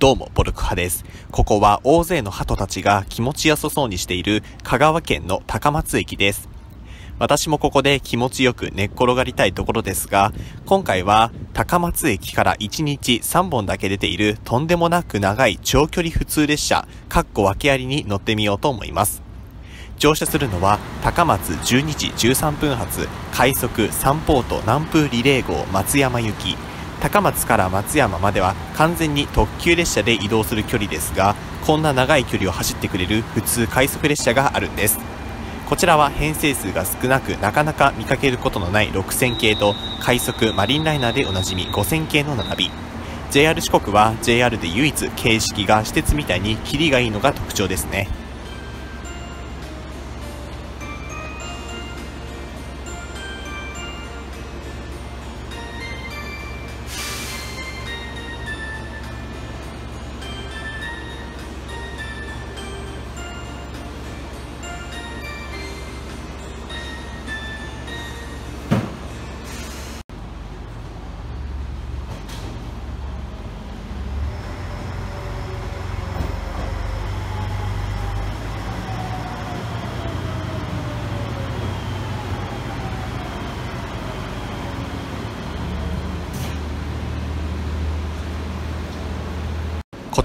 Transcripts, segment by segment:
どうも、ボルク派です。ここは大勢の鳩たちが気持ちよさそうにしている香川県の高松駅です。私もここで気持ちよく寝っ転がりたいところですが、今回は高松駅から1日3本だけ出ているとんでもなく長い長距離普通列車、かっこ訳ありに乗ってみようと思います。乗車するのは高松12時13分発快速サンポート南風リレー号松山行き高松から松山までは完全に特急列車で移動する距離ですがこんな長い距離を走ってくれる普通快速列車があるんです。こちらは編成数が少なくなかなか見かけることのない6000系と快速マリンライナーでおなじみ5000系の並び。JR 四国は JR で唯一形式が私鉄みたいにキリがいいのが特徴ですね。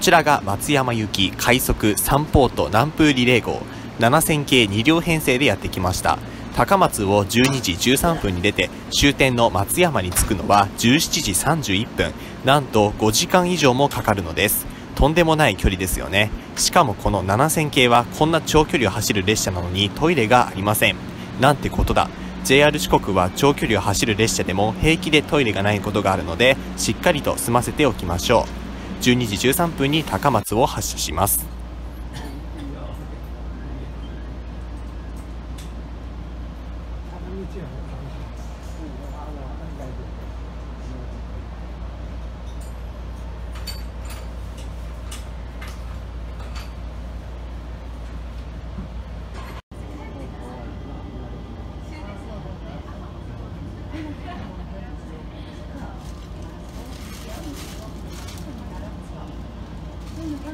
ちらが松山行き快速サンポート南風リレー号。7000系2両編成でやってきました。高松を12時13分に出て終点の松山に着くのは17時31分。なんと5時間以上もかかるのです。とんでもない距離ですよね。しかもこの7000系はこんな長距離を走る列車なのにトイレがありません。なんてことだ。JR 四国は長距離を走る列車でも平気でトイレがないことがあるのでしっかりと済ませておきましょう。12時13分に高松を発車します。途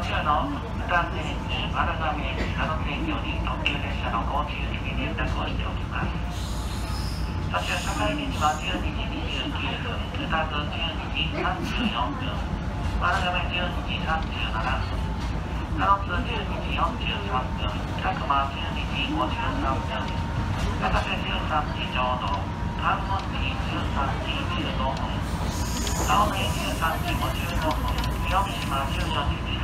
中の二手駅、丸亀駅、佐野県より特急列車の高知行きに連絡をしておきます。途中、境口は12時29分、宇多津12時34分、丸亀12時37分、佐野津12時43分、佐久間12時53分、高瀬13時ちょうど、関門寺13時15分、青梅13時55分、清見島14時2分、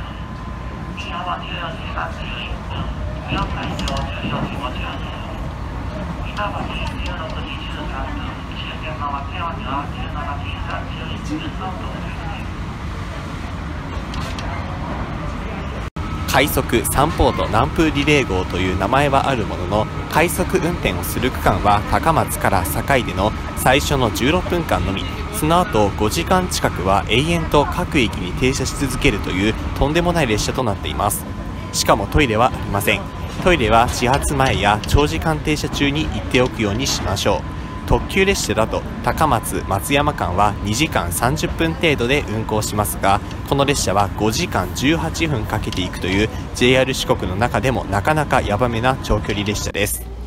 快速サンポート南風リレー号という名前はあるものの快速運転をする区間は高松から堺での最初の16分間のみ。その後5時間近くは永遠と各駅に停車し続けるというとんでもない列車となっています。しかもトイレはありません。トイレは始発前や長時間停車中に行っておくようにしましょう。特急列車だと高松松山間は2時間30分程度で運行しますがこの列車は5時間18分かけていくという JR 四国の中でもなかなかヤバめな長距離列車です。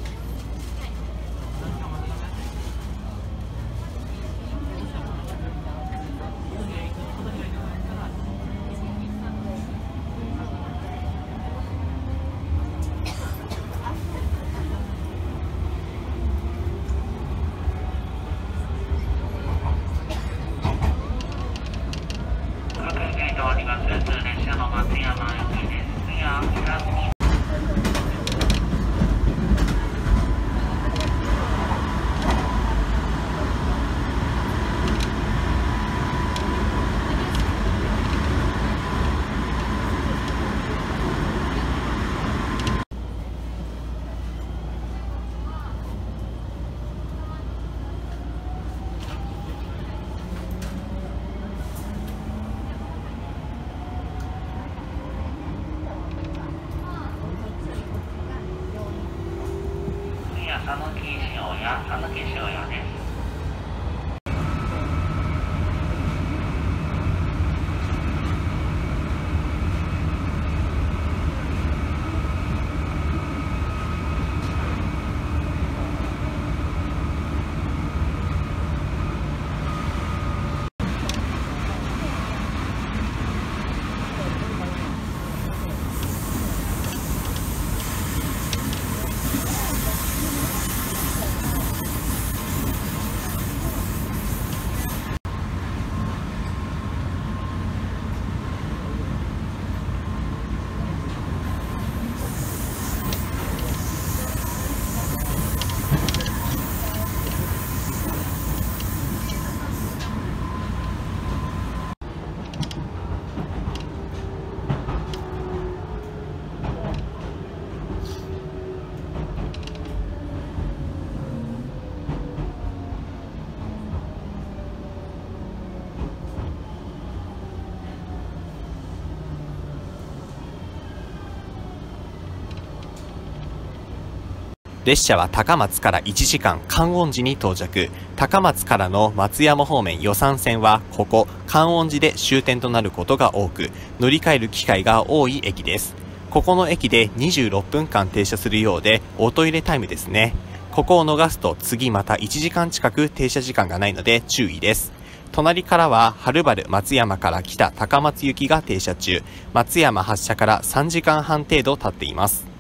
列車は高松から1時間観音寺に到着。高松からの松山方面予算線はここ。観音寺で終点となることが多く。乗り換える機会が多い駅です。ここの駅で26分間停車するようでおトイレタイムですね。ここを逃すと次また1時間近く停車時間がないので注意です。隣からは、はるばる松山から来た高松行きが停車中、松山発車から3時間半程度経っています。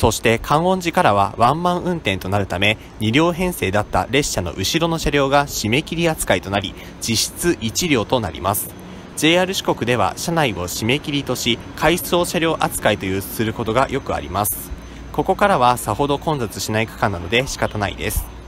そして観音寺からはワンマン運転となるため2両編成だった列車の後ろの車両が締め切り扱いとなり実質1両となります。JR 四国では車内を締め切りとし回送車両扱いというすることがよくあります。ここからはさほど混雑しない区間なので仕方ないです。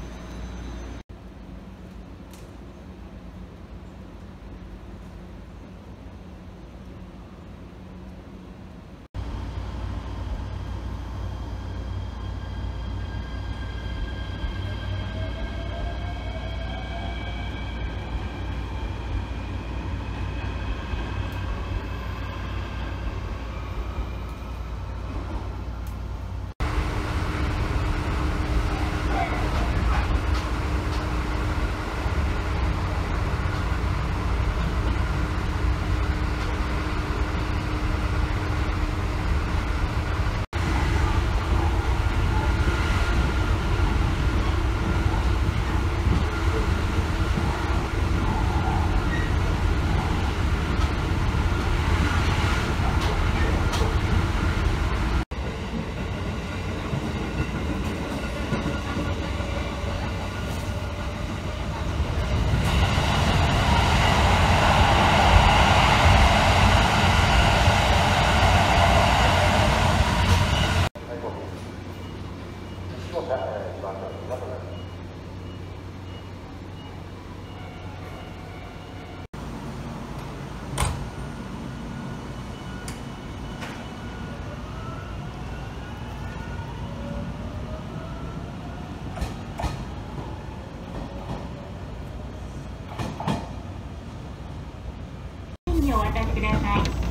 ださい。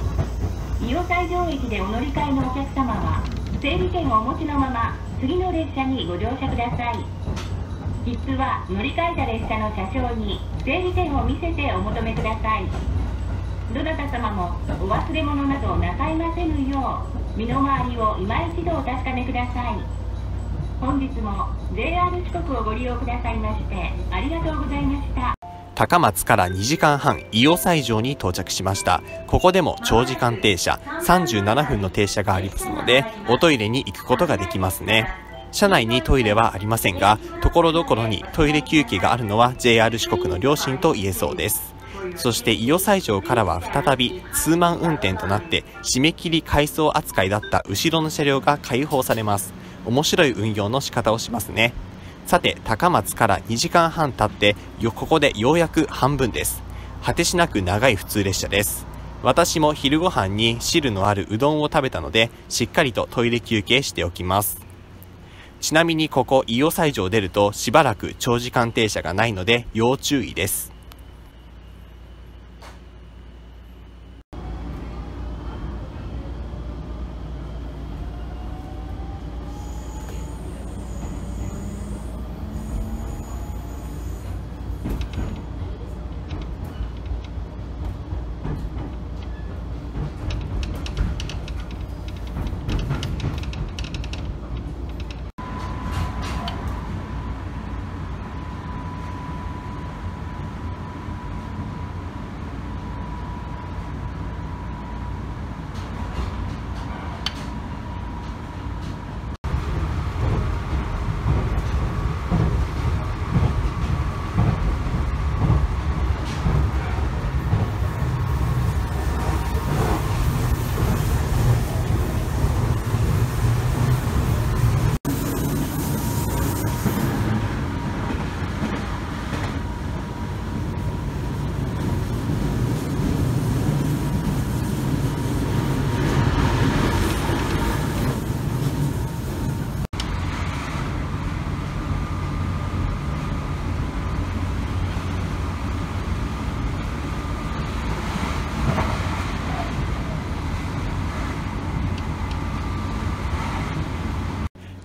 伊予西条駅でお乗り換えのお客様は整理券をお持ちのまま次の列車にご乗車ください切符は乗り換えた列車の車掌に整理券を見せてお求めくださいどなた様もお忘れ物などなさいませぬよう身の回りを今一度お確かめください。本日も JR 四国をご利用くださいましてありがとうございました。高松から2時間半伊予西条に到着しました。ここでも長時間停車37分の停車がありますのでおトイレに行くことができますね。車内にトイレはありませんがところどころにトイレ休憩があるのは JR 四国の良心と言えそうです。そして伊予西条からは再びツーマン運転となって締め切り回送扱いだった後ろの車両が開放されます。面白い運用の仕方をしますね。さて、高松から2時間半経って、ここでようやく半分です。果てしなく長い普通列車です。私も昼ご飯に汁のあるうどんを食べたので、しっかりとトイレ休憩しておきます。ちなみにここ、伊予西条を出るとしばらく長時間停車がないので要注意です。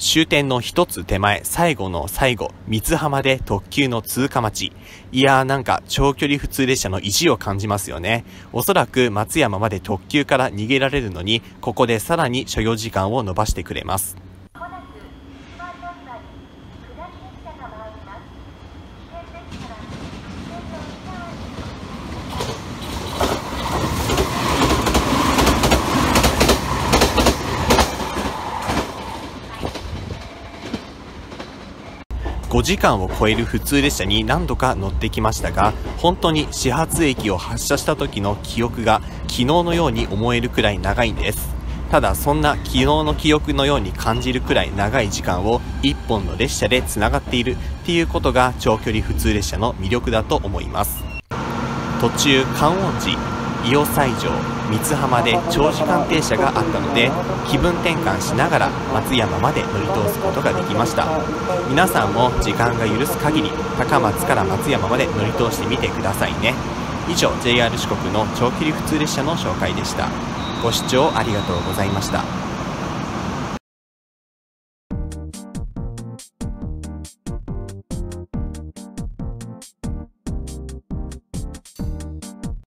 終点の一つ手前、最後の最後、三津浜で特急の通過待ち。いやーなんか長距離普通列車の意地を感じますよね。おそらく松山まで特急から逃げられるのに、ここでさらに所要時間を伸ばしてくれます。まもなくスマートバリ下り列車が参ります危険ですから危険の下を5時間を超える普通列車に何度か乗ってきましたが、本当に始発駅を発車した時の記憶が昨日のように思えるくらい長いんです。ただそんな昨日の記憶のように感じるくらい長い時間を一本の列車で繋がっているっていうことが長距離普通列車の魅力だと思います。途中観音寺伊予西条三津浜で長時間停車があったので気分転換しながら松山まで乗り通すことができました皆さんも時間が許す限り高松から松山まで乗り通してみてくださいね以上 JR 四国の長距離普通列車の紹介でしたご視聴ありがとうございました